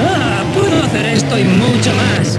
¡Ah! Puedo hacer esto y mucho más.